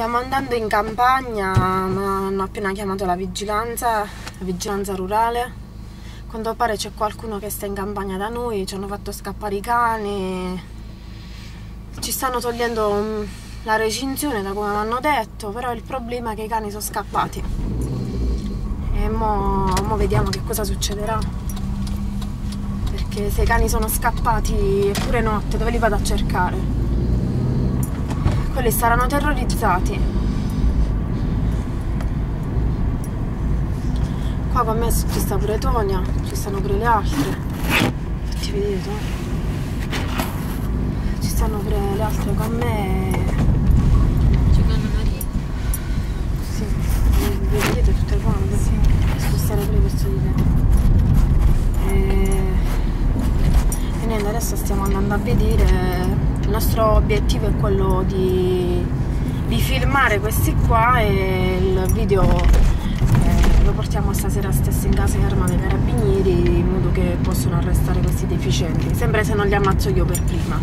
Stiamo andando in campagna, ma hanno appena chiamato la vigilanza, la vigilanza rurale. A Quanto pare c'è qualcuno che sta in campagna da noi, ci hanno fatto scappare i cani. Ci stanno togliendo mm, la recinzione da come mi hanno detto, però il problema è che i cani sono scappati. E mo, mo vediamo che cosa succederà. Perché se i cani sono scappati è pure notte, dove li vado a cercare? Quelli saranno terrorizzati. Qua con me ci sta pure Tonia, ci stanno pure le altre. Tutti vedete? Ci stanno pure le altre con me. Giocando Maria. Sì, le vedete tutte quante? Sì. Spostare pure verso di te. E... e niente, adesso stiamo andando a vedere. Il nostro obiettivo è quello di, di filmare questi qua e il video eh, lo portiamo stasera stesso in casa arma dei carabinieri in modo che possano arrestare questi deficienti. Sempre se non li ammazzo io per prima.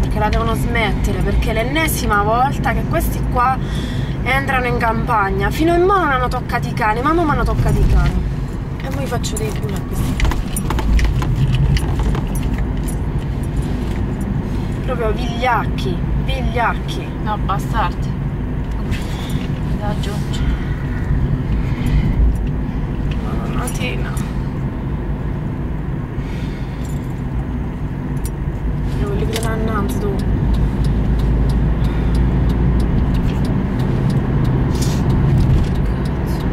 Perché la devono smettere, perché l'ennesima volta che questi qua entrano in campagna. Fino in mo non hanno toccato i cani, ma non hanno toccato i cani. E poi faccio dei culo a questi qua. Proprio vigliacchi, vigliacchi. No, bastardi. Da Giorgio. Mattina. Io voglio vedere innanzi tu.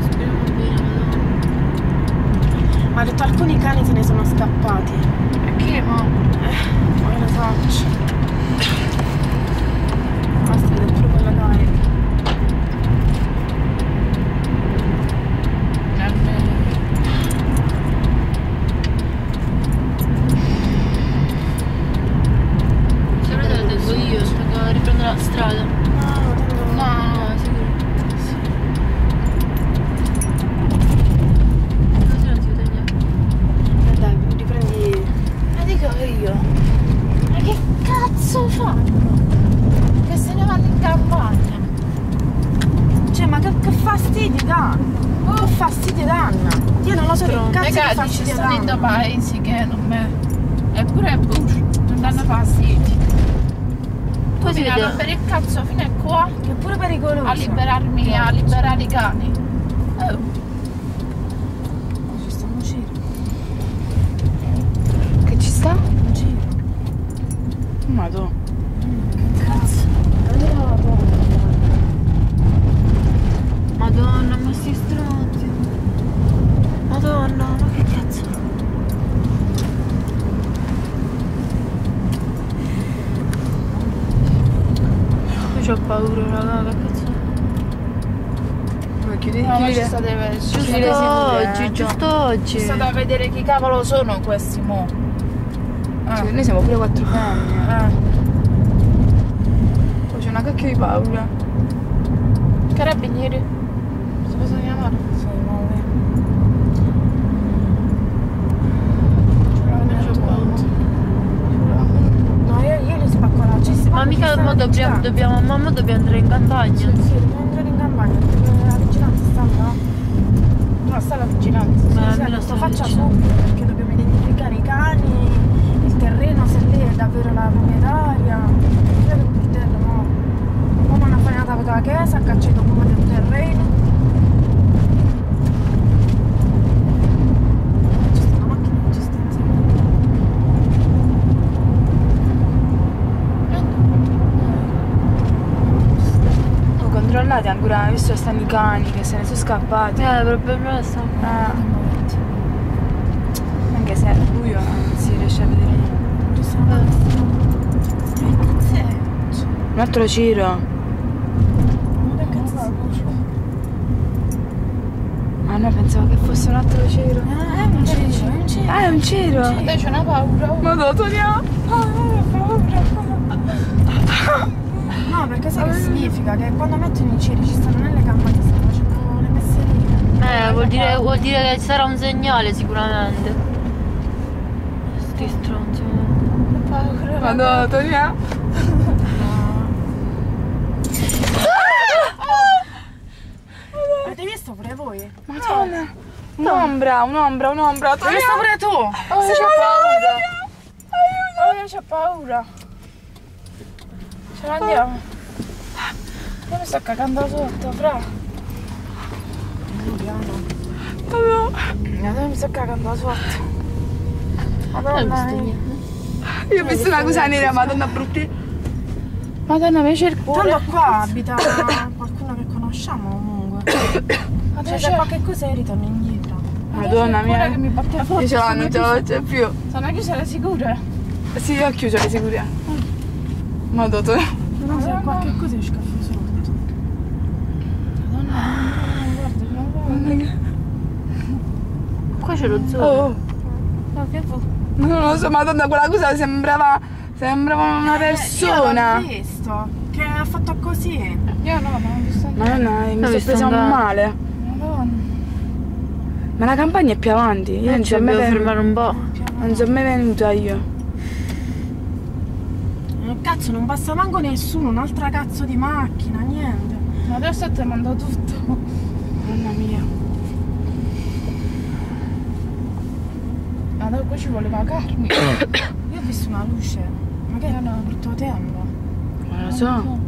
Speriamo bene, madonna. Ma ha detto alcuni cani se ne sono scappati. Perché mo? Ma che ne faccio? Basta vedere pure quella dai. Sempre te la tengo io, sto a riprendere la strada. No, tanto No, no, sicuro. Così non si vede niente. Eh, dai, riprendi. Ma dico io. Ma che cazzo fanno? Che se ne vanno in campagna. Cioè, ma che, che danno? Che fastidio danno? Io non lo so che cazzo di Raga, ci fastidio stanno in danno. paesi che non me. Eppure buio, non danno fastidio. Poi si Quindi a vede rompere il cazzo fino a qua che è pure pericoloso. a liberarmi, a liberare i cani. Oh, che ci sta? Un giro cazzo? Allora, Madonna, ma sti stronzi. Madonna, ma che cazzo? Io ho paura, raga, che cazzo? Ma chiudi, No, ma chiudi ci le- state a vedere. Giusto Giusto oggi, giusto oggi. State a vedere chi cavolo sono questi mo. Ah. Cioè, noi siamo pure quattro cani. eh. Ah. Poi c'è una cacchio di paura. Carabinieri. Si possono chiamare? Sì. No, io, io li spacco la cesta. Ma mica mo dobbiamo, dobbiamo, mamma dobbiamo andare in campagna. Sì, sì, dobbiamo entrare in campagna perché la vigilanza sta là. No, sta la vigilanza. Ma Sì, sì, almeno lo sta la faccia vigilanza. subito perché dobbiamo identificare i cani, il terreno, se lei è davvero la proprietaria. Io che portello, no. Come una fagnata con la chiesa, ha cacciato come del terreno. Ci sta una macchina che ci sta insieme. Controllate ancora, visto che stanno i cani che se ne sono scappati. Eh, proprio sta. Ah, anche se è buio non si riesce a vedere niente. Un altro giro. Ma? Ah no, pensavo che fosse un altro giro. Ah, è un giro, è un giro. Ah, è un giro. Te c'è una paura. Madonna, Tonia. Ah, ho paura. No, perché sai che significa? Che quando mettono i ceri ci stanno nelle campate, stanno facendo le messerie. Eh, vuol dire, vuol dire che sarà un segnale sicuramente. Sti stronzi. Quando torniamo? Avete visto pure voi? Madonna! Un'ombra, un'ombra, un'ombra! L'hai visto pure tu! Oh, c'è paura! Aiuto! Oh, c'ho paura! Ce andiamo. Io mi sto cagando sotto, fra. Madonna. Madonna, mi sto cagando sotto. Madonna mia. Io ho visto una cosa nera, madonna brutti. Madonna, mi c'è il cuore. Tanto qua abita qualcuno che conosciamo comunque. Cioè, se qualche cosa ritorno indietro. Madonna mia. che mi batte forte. Io ce l'ho, non ce la faccio più. Sono chiuse le sicure. Sì, io ho chiuso le sicure. Madonna. No, se qualche cosa io scaffo sotto. Madonna, guarda, Qua c'è lo zoo. Oh. ma che fu? Non lo so, madonna, quella cosa sembrava. Sembrava una persona. Io l'ho visto. Che ha fatto così. Io no, non ho visto niente. Madonna, mi L'ho sto visto presa un male. Madonna. Ma la campagna è più avanti. Io non Eh, ci ci sono mai fermare un po'. Non sono mai venuta io. Cazzo, non passa manco nessuno, un'altra cazzo di macchina, niente. Ma adesso ti mando tutto. Mamma mia. Ma dopo ci voleva carne. Io ho visto una luce. Ma che era brutto tempo. Non lo so.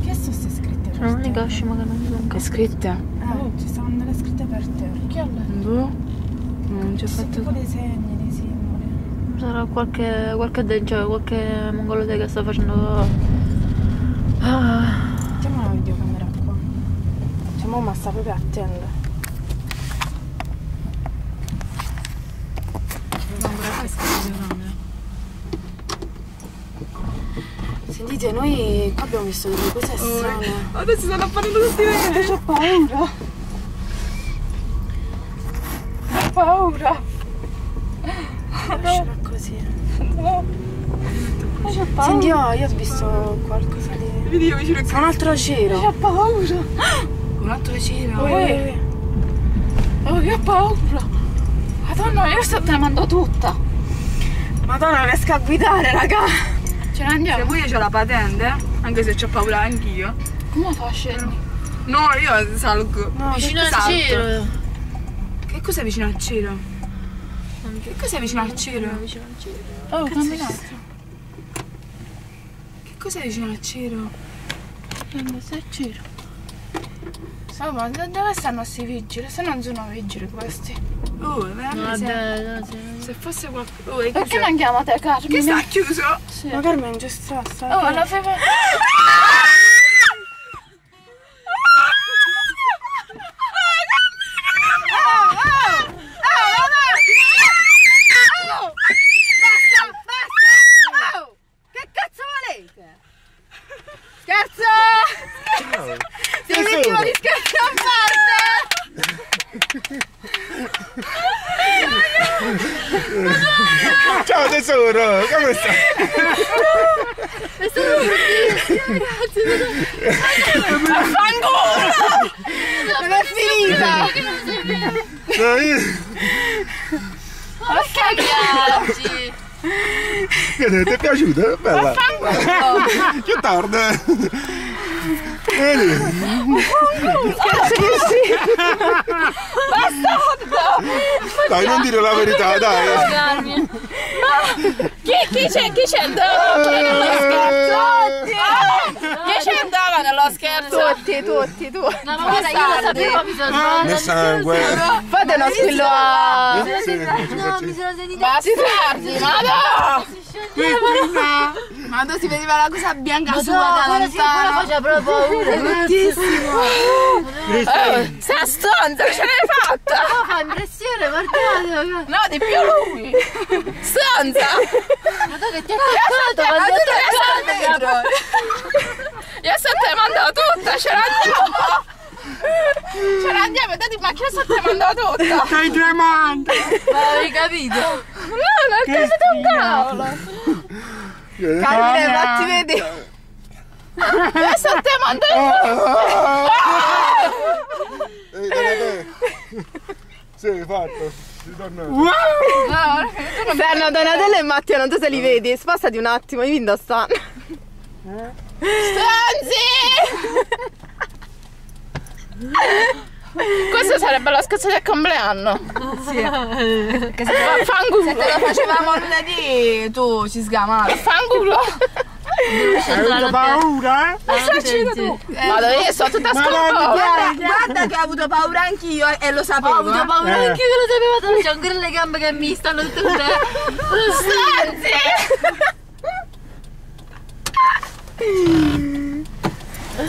Che sono queste scritte per Sono l'unica terra? scema che non so. Che scritte? Eh, ci stavano delle scritte per terra. Chi è lei? Boh. Non ci ho sono tipo fatto. dei segni. Sarà qualche, qualche, de- cioè, qualche mongoloide che sta facendo... Ah, Mettiamo la videocamera qua. Cioè, mamma sta proprio attenta. Sentite, noi qua abbiamo visto delle cose strane. Adesso stanno apparendo tutti veri. Ho paura. Ho paura. Lasciala così. Ho paura. Senti, oh, io ho visto qualcosa di... Vedi io vicino C'è un altro Ho cero. paura. Un altro ciro. Uè. Oh, che paura. Madonna, io sto tremando tutta. Madonna, non riesco a guidare, raga. Ce ne Se andiamo. poi io ho la patente, anche se ho paura anch'io. Come fa a scendere? No, io salgo. No, vicino al cielo. Che cos'è vicino al cielo? Che cos'è vicino al cielo? Vicino al cielo. Oh, Cazzo camminato. Che cos'è vicino al cielo? Prende se giro. So, ma da- dove stanno questi vigili? Se non sono vigili questi. Oh, veramente. vabbè, no, sì. Se fosse qualcuno. Oh, è Perché non chiamate Carmine? Che sta chiuso? Sì. Ma Carmen già strassa. Oh, alla fine... Che cazzo volete? Scherzo! Siamo vittima di scherzi a parte! Ciao tesoro, come stai? Non è finita! Cagaggi! che te- ti è piaciuta? Bella. Che tardi. Vedi? Dai, non dire la verità, dai. Chi, chi c'è? Chi c'è? Chi scherzo? Chi c'è andava nello scherzo? Tutti, tutti, tutti. No, ma guarda, io lo sapevo, mi sono sbagliata. Nel sangue. Fate uno squillo a... No, mi sono sentita... Bastardi, ma no! Ma tu si vedeva la cosa bianca Ma sua no, da lontano. faceva proprio paura. Eh, Sei stonza, ce l'hai fatta! Ma fa impressione, guardate. No, di più lui! Stonza! Guarda che ti ha attaccato, ma ti ha attaccato. Io sto tremando tutta, ce l'andiamo! Ce l'andiamo, dati in macchina sto tremando tutta! Stai tremando. Ma avevi capito? No, non ho capito un cavolo! Carmine, fatti vedere. Io sto tremando Ehi, Donatella. Sì, fatto. Ritornato. Ferno, Donatella e Matteo, non so se li vedi. Spostati un attimo, io vi stanno. Stanzi! Questa sarebbe la scherzo del compleanno. Sì. Che se, Vaffanculo. se te lo facevamo lunedì tu ci sgamavi. Vaffanculo. Hai avuto paura, eh? Vado io, sto tutta scoperta. Guarda, guarda che ho avuto paura anch'io e lo sapevo. Ho avuto paura Eh. anche io che lo sapevo, c'ho ancora le gambe che mi stanno tutte. Stanzi.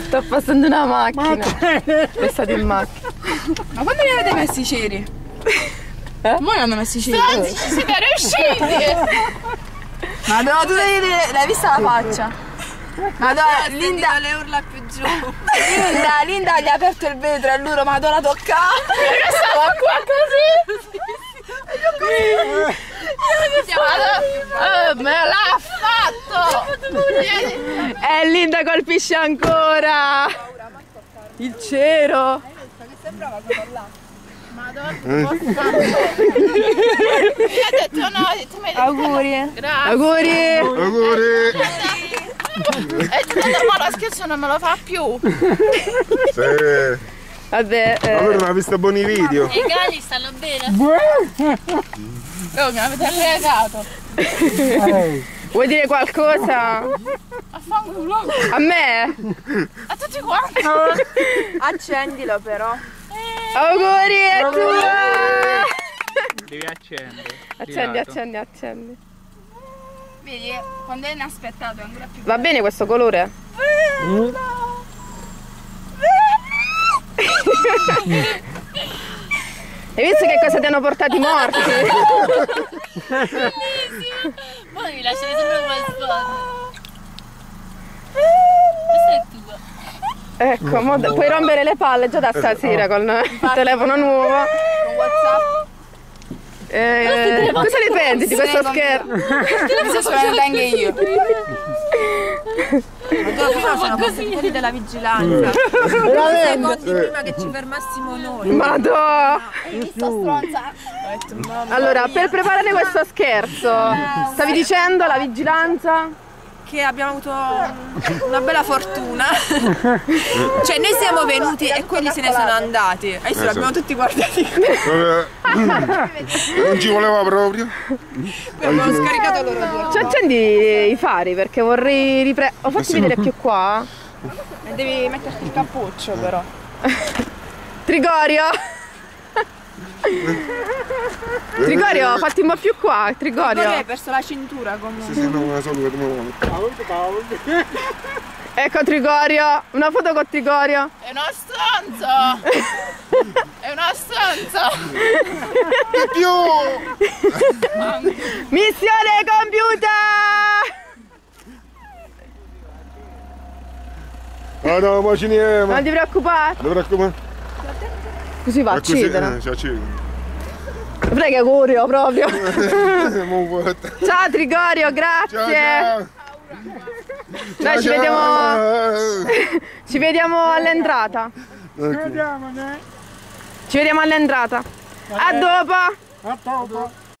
Sto passando una macchina. Pensate in macchina. Ma quando li avete messi i ceri? Eh? Mo li hanno messi i ceri. Stanzi, ci siete riusciti. Ma no, tu devi vedere, l'hai vista la faccia? Madonna, Linda, le urla più giù. Linda, Linda gli ha aperto il vetro e loro, madonna, tocca. Io stavo qua così. Eh, me l'ha fatto! E Linda colpisce ancora. Il cero. Io ho detto no, ho detto mi Auguri. grazie. Auguri. Auguri! E tu detto ma lo scherzo non me lo fa più. Sì. Vabbè, eh, Allora non ha visto buoni video. I cani stanno bene? Oh, mi avete regato. vuoi dire qualcosa? A me? A tutti quanti. Accendilo però. Auguri è tua! Devi accendere. Accendi, accendi, accendi. Vedi, quando è inaspettato è ancora più Va bene questo colore? Hai visto che cosa ti hanno portato i morti? Poi mi lasciami sempre come sponda. Questa è tua. Ecco, mo puoi rompere le palle già da stasera con il telefono nuovo. con WhatsApp. Eh, cosa ne pensi di questo schermo? Mi sto suonando anche io. Ma prima sono quelli della vigilanza. Secondi prima che ci fermassimo noi. Madò! Allora, per preparare questo scherzo, stavi dicendo la vigilanza? Che abbiamo avuto una bella fortuna. Cioè noi siamo venuti e quelli se ne sono andati. Adesso li abbiamo tutti guardati. Non ci voleva proprio. Abbiamo scaricato loro due. Cioè, accendi i fari perché vorrei riprendere. Ho fatti vedere più qua. E devi metterti il cappuccio però. Trigorio! Trigorio, fatti un po' più qua, Poi Trigorio. hai perso la cintura comunque. Sì, sì, no, una sola non Ecco Trigorio, una foto con Trigorio. È uno stronzo. È uno stronzo. più! Missione compiuta! Ah no, ma ci niente. Non ti preoccupare, Allora come? così va, accedono. eh, ci accedono. Prega Curio proprio. Ciao Trigorio, Ciao, grazie. ciao. Dai, ci Ciao, vediamo, ciao. ci vediamo all'entrata. Ok. Ci vediamo all'entrata. A dopo. A dopo.